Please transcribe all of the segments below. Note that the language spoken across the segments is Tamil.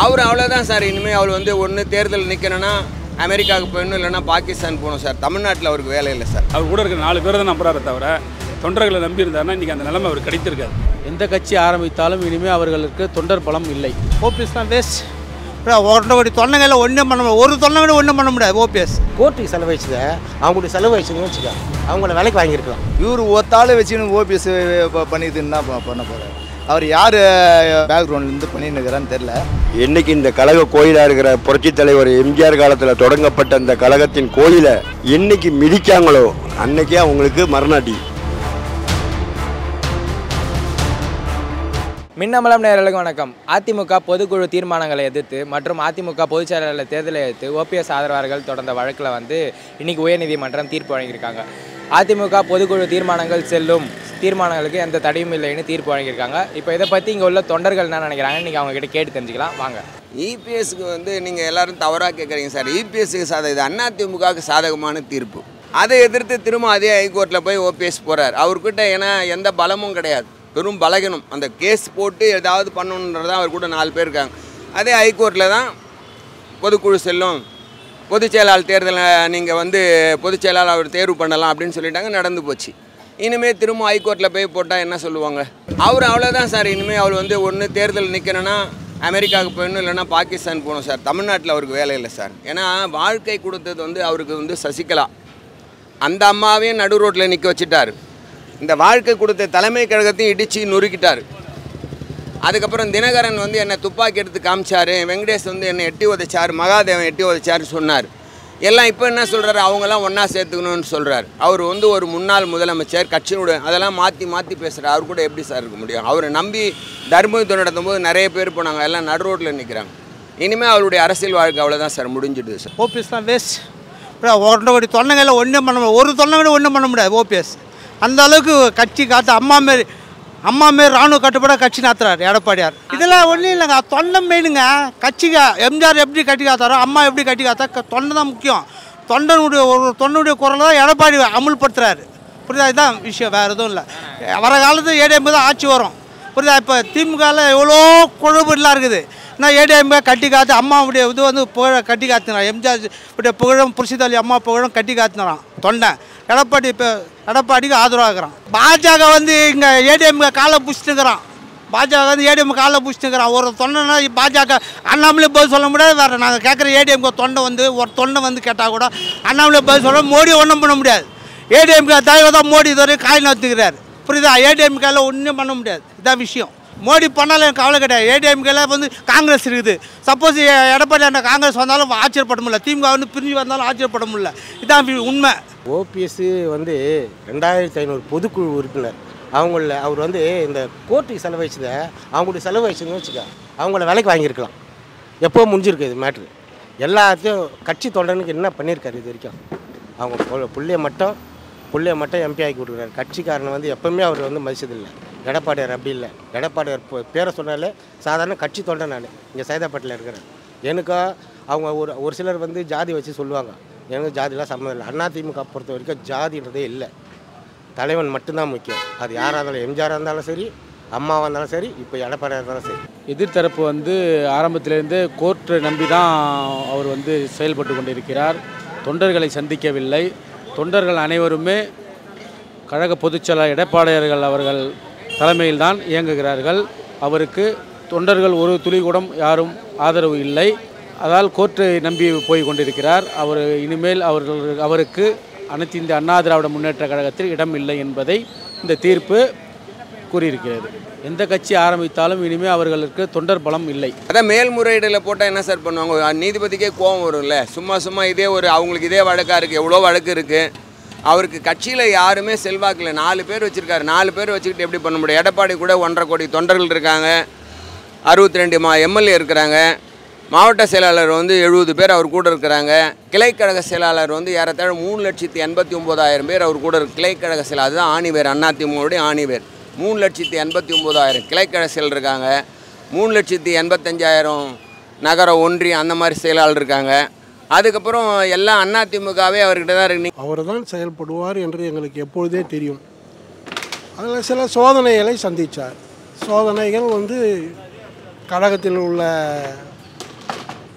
அவர் அவ்வளோதான் சார். இனிமேல் அவர் வந்து ஒன்று தேர்தல் நிற்கணும்னா அமெரிக்காவுக்கு போயிடணும் இல்லைன்னா பாகிஸ்தான் போகணும் சார். தமிழ்நாட்டில் அவருக்கு வேலை இல்லை சார். அவர் கூட இருக்கிற நாலு பேரை தான் நம்புறாரு தவிர தொண்டர்களை நம்பி இருந்தாருன்னா இன்றைக்கி அந்த நிலைமை அவர் கிடைத்திருக்காது. எந்த கட்சி ஆரம்பித்தாலும் இனிமேல் அவர்களுக்கு தொண்டர் பலம் இல்லை. ஓபிஎஸ் தான் வேஸ்ட் ஒன்றரை கோடி தொண்டங்களை ஒன்றும் பண்ண முடியாது. ஒரு தொண்டை கூட ஒன்றும் பண்ண முடியாது ஓபிஎஸ். கோர்ட்டுக்கு செலவழிச்சதை அவங்களுக்கு செலவழிச்சுன்னு வச்சுக்க. அவங்கள வேலைக்கு வாங்கியிருக்கலாம். இவர் ஒத்தாள் வச்சுன்னு ஓபிஎஸ் பண்ணிட்டு என்ன ப- பண்ண போகிறார் அவர் யார் பேக்ரவுண்ட்லேருந்து பண்ணின்னு இருக்கிறான்னு தெரில என்னைக்கு இந்த கழக கோயிலா இருக்கிற புரட்சி தலைவர் எம்ஜிஆர் காலத்துல தொடங்கப்பட்ட அந்த கழகத்தின் கோயிலை என்னைக்கு மிதிக்காங்களோ அன்னைக்கே அவங்களுக்கு மரணாட்டி. மின்னமலம் நேரலுக்கு வணக்கம். அதிமுக பொதுக்குழு தீர்மானங்களை எதிர்த்து மற்றும் அதிமுக பொதுச் செயலாளர் தேர்தலை எதிர்த்து ஓபிஎஸ் ஆதரவாளர்கள் தொடர்ந்த வழக்கில் வந்து இன்னைக்கு உயர்நீதிமன்றம் தீர்ப்பு வழங்கியிருக்காங்க. அதிமுக பொதுக்குழு தீர்மானங்கள் செல்லும். தீர்மானங்களுக்கு எந்த தடையும் இல்லைன்னு தீர்ப்பு வழங்கியிருக்காங்க. இப்போ இதை பற்றி இங்கே உள்ள தொண்டர்கள் என்ன நினைக்கிறாங்க நீங்கள் அவங்க கிட்ட கேட்டு தெரிஞ்சுக்கலாம். வாங்க. இபிஎஸ்க்கு வந்து நீங்கள் எல்லாரும் தவறாக கேட்குறீங்க சார். இபிஎஸ்க்கு சாதகம் இது. அதிமுகவுக்கு சாதகமான தீர்ப்பு. அதை எதிர்த்து திரும்ப அதே ஹைகோர்ட்டில் போய் ஓபிஎஸ் போகிறார் அவர்கிட்ட ஏன்னா எந்த பலமும் கிடையாது. வெறும் பலகணும் அந்த கேஸ் போட்டு ஏதாவது பண்ணணுன்றது அவர் கூட நாலு பேர் இருக்காங்க. அதே ஹைகோர்ட்டில் தான் பொதுக்குழு செல்லும். பொதுச் செயலாளர் தேர்தலில் நீங்கள் வந்து பொதுச் செயலாளர் அவர் தேர்வு பண்ணலாம் அப்படின்னு சொல்லிட்டாங்க. நடந்து போச்சு. இனிமேல் திரும்ப ஹைகோர்ட்டில் போய் போட்டால் என்ன சொல்லுவாங்க? அவர் அவ்வளோதான் சார். இனிமேல் அவர் வந்து ஒன்று தேர்தல் நிற்கணும்னா அமெரிக்காவுக்கு போயிடணும் இல்லைன்னா பாகிஸ்தான் போகணும் சார். தமிழ்நாட்டில் அவருக்கு வேலை இல்லை சார். ஏன்னா வாழ்க்கை கொடுத்தது வந்து அவருக்கு வந்து சசிகலா. அந்த அம்மாவையும் நடு ரோட்டில் நிற்க வச்சுட்டார். இந்த வாழ்க்கை கொடுத்த தலைமை கழகத்தையும் இடித்து நொறுக்கிட்டார். அதுக்கப்புறம் தினகரன் வந்து என்னை துப்பாக்கி எடுத்து காமிச்சார். வெங்கடேஷ் வந்து என்னை எட்டி உதைச்சார். மகாதேவன் எட்டி உதைச்சாருன்னு சொன்னார். எல்லாம் இப்போ என்ன சொல்கிறாரு அவங்கெல்லாம் ஒன்றா சேர்த்துக்கணும்னு சொல்கிறார் அவர் வந்து ஒரு முன்னாள் முதலமைச்சர் கட்சியோட அதெல்லாம் மாற்றி மாற்றி பேசுகிறார் அவர் கூட எப்படி சார் இருக்க முடியும்? அவரை நம்பி தர்மயுத்தம் நடத்தும் போது நிறைய பேர் போனாங்க. எல்லாம் நடு ரோட்டில் நிற்கிறாங்க இனிமேல் அவருடைய அரசியல் வாழ்க்கை அவ்வளோதான் சார் முடிஞ்சிடுது சார். ஓபிஎஸ் தான் வேஸ்ட் ஒன்றரை கோடி தொண்டங்களை ஒன்றும் பண்ண முடியாது. ஒரு தொண்டை கூட ஒன்றும் பண்ண முடியாது ஓபிஎஸ் அந்த அளவுக்கு கட்சி காத்து அம்மா மாரி அம்மா மாரி ராணுவ கட்டுப்பாட கட்சி நடத்துறாரு எடப்பாடியார். இதெல்லாம் ஒன்றும் இல்லைங்க. தொண்டை மெயினுங்க. கட்சிக்கு எம்ஜிஆர் எப்படி கட்டி காத்தாரோ அம்மா எப்படி கட்டி காத்தா தொண்டை தான் முக்கியம். தொண்டனுடைய ஒரு தொண்டனுடைய குரலை தான் எடப்பாடி அமுல்படுத்துறாரு. புரியுதா? இதுதான் விஷயம் வேறு எதுவும் இல்லை. வர காலத்து ஏடிஎம் தான் ஆட்சி வரும். புரியுதா? இப்போ திமுகவில் எவ்வளோ குழுபெல்லாம் இருக்குது. நான் ஏடிஎம் கட்டி காத்து அம்மாவுடைய இது வந்து புகழ கட்டி காத்துனான் எம்ஜிஆர் உடைய புகழும் புரிசிதாலி அம்மா புகழும் கட்டி காத்துனான் தொண்டை. எடப்பாடி இப்போ எடப்பாடிக்கு ஆதரவாகிறான் பாஜக வந்து இங்கே ஏடிஎம் காலை பிடிச்சிட்டுக்கிறான் பாஜக வந்து ஏடிஎம் காலை பிடிச்சிட்டுக்கிறான் ஒரு தொண்டைனா பாஜக அண்ணாமலே பதில் சொல்ல முடியாது. வேறு நாங்கள் கேட்குற ஏடிஎம்க்கு தொண்டை வந்து ஒரு தொண்டை வந்து கேட்டால் கூட அண்ணாமலே பதில் சொல்ல மோடி ஒன்றும் பண்ண முடியாது. ஏடிஎம்கே தலைவர் தான் மோடி இதுவரை காய் நத்துக்கிறார். புரியுதா? ஏடிஎம்கால ஒன்றும் பண்ண முடியாது. இதான் விஷயம். மோடி பண்ணாலும் எனக்கு கவலை கிடையாது. ஏடிஎம்கேல வந்து காங்கிரஸ் இருக்குது. சப்போஸ் எடப்பாடி அந்த காங்கிரஸ் வந்தாலும் ஆச்சரியப்பட முடியல. திமுக வந்து பிரிஞ்சு வந்தாலும் ஆச்சரியப்பட முடியல. இதான் உண்மை. ஓபிஎஸ் வந்து ரெண்டாயிரத்தி ஐநூறு பொதுக்குழு உறுப்பினர். அவங்கள அவர் வந்து இந்த கோர்ட்டுக்கு செலவழிச்சதை அவங்களுக்கு செலவழிச்சுன்னு வச்சுக்க அவங்கள வேலைக்கு வாங்கியிருக்கலாம். எப்போ முடிஞ்சிருக்கு இது மேட்ரு எல்லாத்தையும் கட்சி தொண்டனுக்கு என்ன பண்ணியிருக்காரு இது வரைக்கும்? அவங்க பிள்ளைய மட்டும் பிள்ளைய மட்டும் எம்பி ஆக்கி கொடுக்குறாரு. கட்சிக்காரனை வந்து எப்பவுமே அவர் வந்து மதிச்சதில்லை. எடப்பாடியார் அப்படி இல்லை. எடப்பாடியார் பேரை சொன்னாலே சாதாரண கட்சி தொண்டன் நான். இங்கே சைதாப்பேட்டில் இருக்கிறேன் எனக்கா அவங்க ஒரு ஒரு சிலர் வந்து ஜாதி வச்சு சொல்லுவாங்க. எனக்கு ஜாதிலாம் சம்மந்தம் இல்லை. அதிமுக பொறுத்த வரைக்கும் ஜாதின்றதே இல்லை. தலைவன் மட்டும்தான் முக்கியம். அது யாராக இருந்தாலும் எம்ஜிஆராக இருந்தாலும் சரி அம்மாவாக இருந்தாலும் சரி இப்போ எடப்பாடியாக இருந்தாலும் சரி. எதிர்த்தரப்பு வந்து ஆரம்பத்திலேருந்து கோர்ட்டை நம்பி தான் அவர் வந்து செயல்பட்டு கொண்டிருக்கிறார். தொண்டர்களை சந்திக்கவில்லை. தொண்டர்கள் அனைவருமே கழக பொதுச்செயலாளர் எடப்பாடியார்கள் அவர்கள் தலைமையில்தான் இயங்குகிறார்கள். அவருக்கு தொண்டர்கள் ஒரு துளி யாரும் ஆதரவு இல்லை. அதால் கோர்ட்டை நம்பி போய் கொண்டிருக்கிறார். அவர் இனிமேல் அவர்கள் அவருக்கு அனைத்து இந்திய அண்ணா திராவிட முன்னேற்ற கழகத்தில் இடம் இல்லை என்பதை இந்த தீர்ப்பு கூறியிருக்கிறது. எந்த கட்சி ஆரம்பித்தாலும் இனிமேல் அவர்களுக்கு தொண்டர் பலம் இல்லை. அதான் மேல்முறையீடில் போட்டால் என்ன சார் பண்ணுவாங்க? நீதிபதிக்கே கோவம் வரும்ல. சும்மா சும்மா இதே ஒரு அவங்களுக்கு இதே வழக்காக இருக்குது எவ்வளோ வழக்கு இருக்குது அவருக்கு கட்சியில் யாருமே செல்வாக்கில் நாலு பேர் வச்சுருக்காரு. நாலு பேர் வச்சுக்கிட்டு எப்படி பண்ண முடியும்? எடப்பாடி கூட ஒன்றரை கோடி தொண்டர்கள் இருக்காங்க. அறுபத்தி ரெண்டு மா எம்எல்ஏ இருக்கிறாங்க. மாவட்ட செயலாளர் வந்து எழுபது பேர் அவர் கூட இருக்கிறாங்க. கிளைக்கழக செயலாளர் வந்து ஏறத்தாழ மூணு லட்சத்தி எண்பத்தி ஒம்போதாயிரம் பேர் அவர் கூட இருக்கு. கிளைக்கழக செயலாளர் அதுதான் ஆணிவேர் அதிமுகவுடைய ஆணிவேர். மூணு லட்சத்தி எண்பத்தி ஒம்போதாயிரம் கிளைக்கழக செயல் இருக்காங்க. மூணு லட்சத்தி எண்பத்தஞ்சாயிரம் நகர ஒன்றியம் அந்த மாதிரி செயலாளர் இருக்காங்க. அதுக்கப்புறம் எல்லாம் அதிமுகவே அவர்கிட்ட தான் இருக்கு. அவர் தான் செயல்படுவார் என்று எங்களுக்கு எப்பொழுதே தெரியும். அதில் சில சோதனைகளை சந்தித்தார் சோதனைகள் வந்து கழகத்தில் உள்ள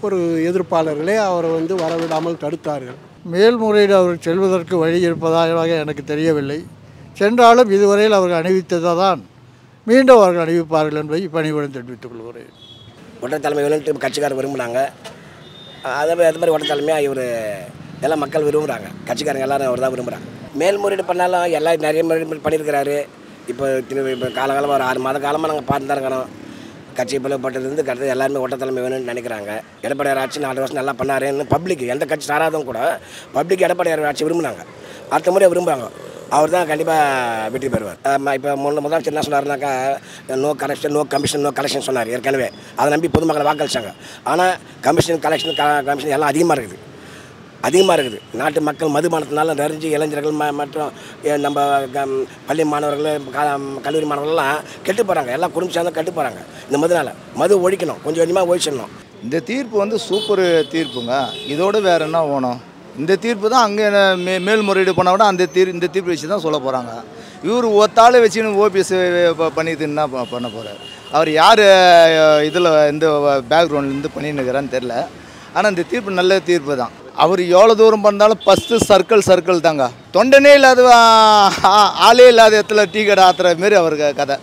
ஒரு எதிர்ப்பாளர்களே அவரை வந்து வரவிடாமல் தடுத்தார்கள். மேல்முறையீடு அவர் செல்வதற்கு வழி இருப்பதாக எனக்கு தெரியவில்லை. சென்றாலும் இதுவரையில் அவர்கள் அணிவித்ததை தான் மீண்டும் அவர்கள் அணிவிப்பார்கள் என்பதை பணிவுடன் தெரிவித்துக் கொள்கிறேன். ஒற்றை தலைமை வேணும்ட்டு கட்சிக்காரர் விரும்புனாங்க அதே மாதிரி அது மாதிரி ஒற்றை தலைமையாக இவர் எல்லாம் மக்கள் விரும்புகிறாங்க கட்சிக்காரங்க எல்லாரும் அவர் தான் விரும்புகிறாங்க மேல்முறையீடு பண்ணாலும் எல்லாம் நிறைய முறையீடு பண்ணியிருக்கிறாரு இப்போ இப்போ காலகாலமாக ஒரு ஆறு மாத காலமாக நாங்கள் பார்த்து தான் இருக்கிறோம். கட்சி பிளவுப்பட்டதுலேருந்து கருத்து எல்லாருமே ஓட்டத்தலைமை வேணும்னு நினைக்கிறாங்க. எடப்பாடியார் ஆட்சி நாலு வருஷம் நல்லா பண்ணாருன்னு பப்ளிக் எந்த கட்சி சாராதும் கூட பப்ளிக் எடப்பாடியார் ஆட்சி விரும்புனாங்க. அடுத்த முறை விரும்புகிறாங்க அவர் தான் கண்டிப்பாக வெற்றி பெறுவார். இப்போ முன்ன முதலமைச்சர் என்ன சொன்னார்னாக்கா no correction no commission no collection சொன்னார் ஏற்கனவே. அதை நம்பி பொதுமக்களை வாக்களிச்சாங்க. ஆனால் கமிஷன் கலெக்ஷன் கமிஷன் எல்லாம் அதிகமாக இருக்குது. அதிகமாக இருக்குது. நாட்டு மக்கள் மதுபானத்தினால நிறைஞ்சு இளைஞர்கள் ம மற்றும் நம்ம பள்ளி மாணவர்கள் க- கல்லூரி மாணவர்கள்லாம் கெட்டு போகிறாங்க எல்லாம் குடும்பம் சேர்ந்து கெட்டு போகிறாங்க இந்த மதுனால மது ஒழிக்கணும். கொஞ்சம் கொஞ்சமாக ஒழிச்சிடணும். இந்த தீர்ப்பு வந்து சூப்பர் தீர்ப்புங்க. இதோடு வேற என்ன வேணும்? இந்த தீர்ப்பு தான் அங்கே மே மேல்முறையீடு பண்ண விட அந்த தீர் இந்த தீர்ப்பு வச்சு தான் சொல்ல போகிறாங்க இவர் ஒத்தாள் வச்சுன்னு ஓபிஎஸ் பண்ணிட்டு என்ன பண்ண போகிறார் அவர் யார் இதில் இந்த பேக்ரவுண்ட்லேருந்து பண்ணின்னு இருக்கிறான்னு தெரில ஆனால் இந்த தீர்ப்பு நல்ல தீர்ப்பு தான். அவர் எவ்வளோ தூரம் பண்ணாலும் ஃபஸ்ட்டு சர்க்கிள் சர்க்கிள் தாங்க. தொண்டனே இல்லாத ஆ- ஆளே இல்லாத இடத்துல டீ கடை ஆத்துற மாரி அவருக்கு கதை.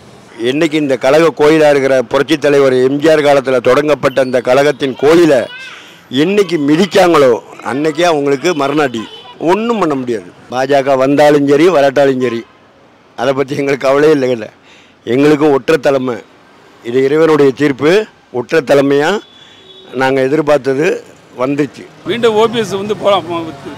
இன்றைக்கி இந்த கழக கோயிலாக இருக்கிற புரட்சி தலைவர் எம்ஜிஆர் காலத்தில் தொடங்கப்பட்ட அந்த கழகத்தின் கோயிலை என்னைக்கு மிதிக்காங்களோ அன்றைக்கே அவங்களுக்கு மரணாட்டி. ஒன்றும் பண்ண முடியாது. பாஜக வந்தாலும் சரி வரட்டாலும் சரி. அதை பற்றி எங்களுக்கு கவலையே இல்லை எங்களுக்கும் ஒற்றை தலைமை. இது இறைவனுடைய தீர்ப்பு. ஒற்றை தலைமையாக நாங்கள் எதிர்பார்த்தது வந்துச்சு. மீண்டும் ஓபிஎஸ் வந்து போகலாம்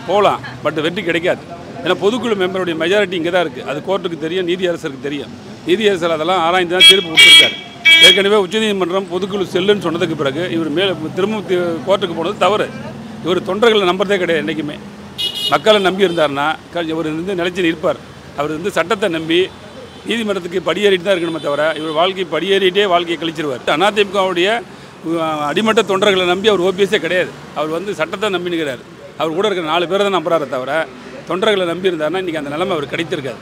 போகலாம் பட் வெற்றி கிடைக்காது. ஏன்னா பொதுக்குழு மெம்பருடைய மெஜாரிட்டி இங்கே தான் இருக்குது அது கோர்ட்டுக்கு தெரியும் நீதியரசருக்கு தெரியும். நீதியரசர் அதெல்லாம் ஆராய்ந்து தான் தீர்ப்பு கொடுத்துருக்காரு. ஏற்கனவே உச்சநீதிமன்றம் பொதுக்குழு செல்லுன்னு சொன்னதுக்கு பிறகு இவர் மேலே திரும்ப கோர்ட்டுக்கு போனது தவறு. இவர் தொண்டர்களை நம்புறதே கிடையாது என்றைக்குமே மக்களை நம்பி இருந்தாருன்னா க- இவர் வந்து நிலச்சி நிற்பார். அவர் வந்து சட்டத்தை நம்பி நீதிமன்றத்துக்கு படியேறிட்டு தான் இருக்கணுமே தவிர இவர் வாழ்க்கை படியேறிட்டே வாழ்க்கையை கழிச்சிருவார். அதிமுகவுடைய அடிமட்ட தொண்டர்களை நம்பி அவர் ஓபிஎஸ்ஸே கிடையாது. அவர் வந்து சட்டத்தை நம்பினுக்கிறார். அவர் கூட இருக்கிற நாலு பேரை தான் நம்புறாரு தவிர தொண்டர்களை நம்பி இருந்தாருன்னா இன்றைக்கி அந்த நிலைமை அவர் கிடைத்திருக்காது.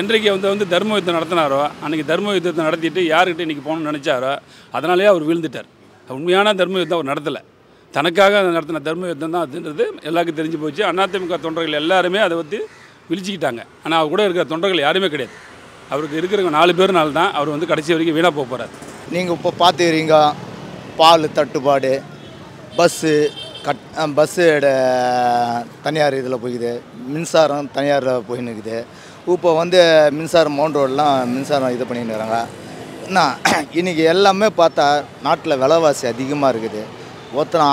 என்றைக்கு வந்து வந்து தர்ம யுத்தம் நடத்தினாரோ அன்றைக்கி தர்ம யுத்தத்தை நடத்திட்டு யாருக்கிட்ட இன்றைக்கி போகணும்னு நினச்சாரோ அதனாலேயே அவர் வீழ்ந்துட்டார். உண்மையான தர்ம யுத்தம் அவர் நடத்தலை. தனக்காக நடத்தின தர்ம யுத்தம் தான் அதுன்றது எல்லாருக்கும் தெரிஞ்சு போச்சு. அதிமுக தொண்டர்கள் எல்லாருமே அதை வந்து விழிச்சிக்கிட்டாங்க. ஆனால் அவர் கூட இருக்கிற தொண்டர்கள் யாருமே கிடையாது. அவருக்கு இருக்கிறவங்க நாலு பேர்னால தான் அவர் வந்து கடைசி வரைக்கும் வீணாக போக போகிறார் நீங்கள் இப்போ பார்த்துக்கிறீங்க பால் தட்டுப்பாடு பஸ்ஸு கட் பஸ்ஸோட தனியார் இதில் போய்க்குது. மின்சாரம் தனியாரில் போயின்னு இருக்குது. இப்போ வந்து மின்சாரம் மவுண்ட் ரோடெலாம் மின்சாரம் இது பண்ணின்னு இருக்கிறாங்க என்ன இன்றைக்கி எல்லாமே பார்த்தா நாட்டில் விலைவாசி அதிகமாக இருக்குது. ஒருத்தனை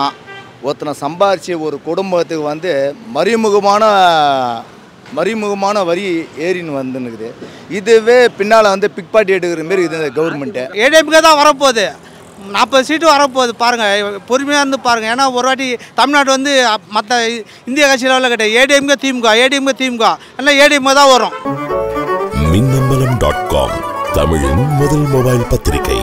ஒருத்தனை சம்பாரித்து ஒரு குடும்பத்துக்கு வந்து மறைமுகமான மறைமுகமான வரி ஏறின்னு வந்துன்னுக்குது. இதுவே பின்னால் வந்து பிக்பாட்டி எடுக்கிற மாரி இது கவர்மெண்ட்டு. ஏடிஎம்கே தான் வரப்போகுது. நாற்பது சீட்டு வரப்போகுது. பாருங்கள் பொறுமையாக இருந்து பாருங்கள் ஏன்னா ஒரு வாட்டி தமிழ்நாடு வந்து மற்ற இந்திய கட்சி லெவலில் கிடையாது ஏடிஎம்கே திமுக ஏடிஎம்கே திமுக. எல்லாம் ஏடிஎம்கே தான் வரும். மின்னம்பலம் டாட் காம் தமிழின் முதல் மொபைல் பத்திரிகை.